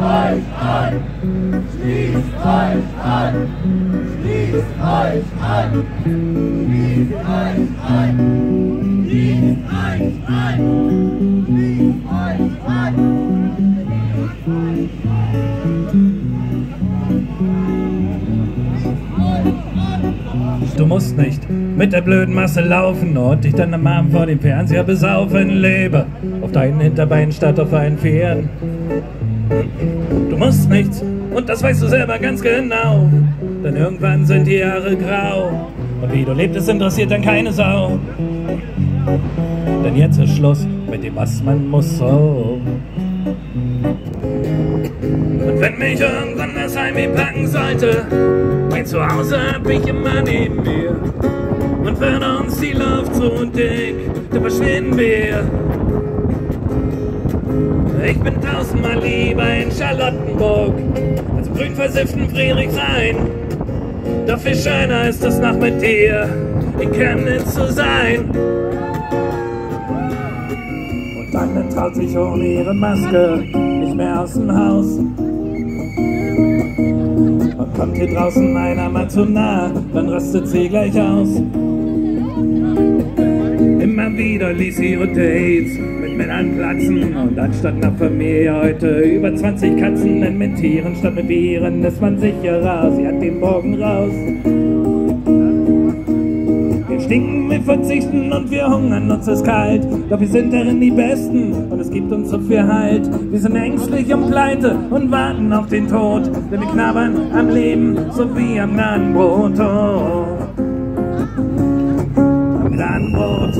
euch an! Schließt euch an! Schließt euch an! Schließt euch an! Schließt euch an! Schließt euch an! Du musst nicht mit der blöden Masse laufen und dich dann am Abend vor dem Fernseher besaufen. Lebe auf deinen Hinterbeinen statt auf einen Pferden. Du musst nichts und das weißt du selber ganz genau. Denn irgendwann sind die Jahre grau. Und wie du lebst, interessiert dann keine Sau. Denn jetzt ist Schluss mit dem, was man muss. So. Und wenn mich irgendwann das Heimweh packen sollte, mein Zuhause hab ich immer neben mir. Und wenn uns die Luft so dick, dann verschwinden wir. Ich bin tausendmal lieber in Charlottenburg als im grün versifften Friedrichshain. Doch viel schöner ist es noch mit dir in Chemnitz zu sein. Und dann traut sich ohne ihre Maske nicht mehr aus dem Haus. Und kommt hier draußen einer mal zu nah, dann rastet sie gleich aus. Wieder sie ihre Dates mit Männern platzen und anstatt einer Familie heute über 20 Katzen denn mit Tieren statt mit Viren ist man sicherer, sie hat den Morgen raus. Wir stinken, wir verzichten und wir hungern, uns ist kalt. Doch wir sind darin die Besten und es gibt uns so viel Halt. Wir sind ängstlich um Pleite und warten auf den Tod. Denn wir knabbern am Leben, so wie am Nahenbrot. Oh. Am Nahenbrot.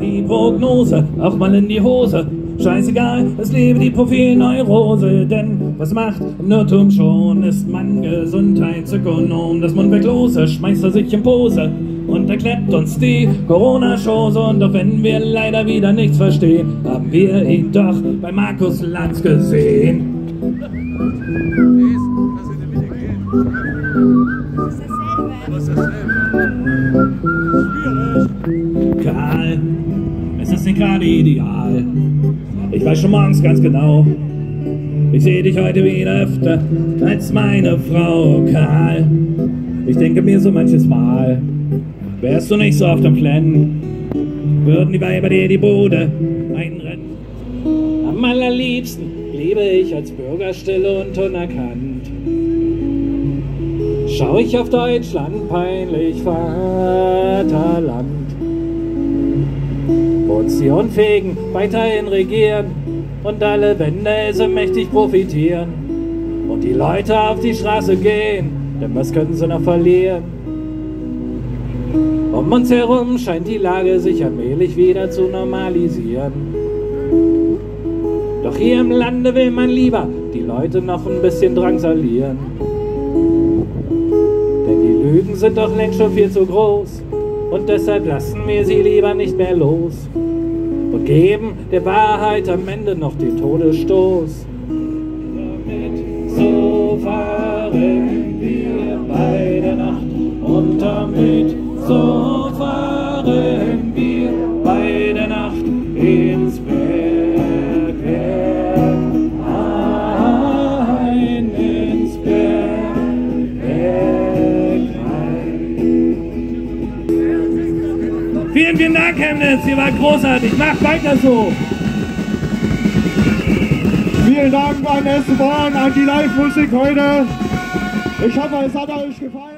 Die Prognose, auch mal in die Hose. Scheißegal, es lebe die Profilneurose, denn was macht im Nirrtum schon, ist man Gesundheitsökonom. Das Mundwerklose schmeißt er sich in Pose und erklärt uns die Corona-Chose. Und auch wenn wir leider wieder nichts verstehen, haben wir ihn doch bei Markus Lanz gesehen. Nicht gerade ideal. Ich weiß schon morgens ganz genau. Ich sehe dich heute wieder öfter als meine Frau, Karl. Ich denke mir so manches Mal, wärst du nicht so oft am Flennen, würden die Weiber dir die Bude einrennen. Am allerliebsten lebe ich als Bürger stille und unerkannt. Schau ich auf Deutschland peinlich Vaterland. Putz die Unfähigen weiterhin regieren und alle Wände so mächtig profitieren. Und die Leute auf die Straße gehen, denn was können sie noch verlieren? Um uns herum scheint die Lage sich allmählich wieder zu normalisieren. Doch hier im Lande will man lieber die Leute noch ein bisschen drangsalieren. Denn die Lügen sind doch längst schon viel zu groß und deshalb lassen wir sie lieber nicht mehr los und geben der Wahrheit am Ende noch den Todesstoß. Damit so fahren Vielen, vielen Dank, Chemnitz, ihr wart großartig, macht weiter so! Vielen Dank an Esteban, an die Live-Musik heute. Ich hoffe, es hat euch gefallen.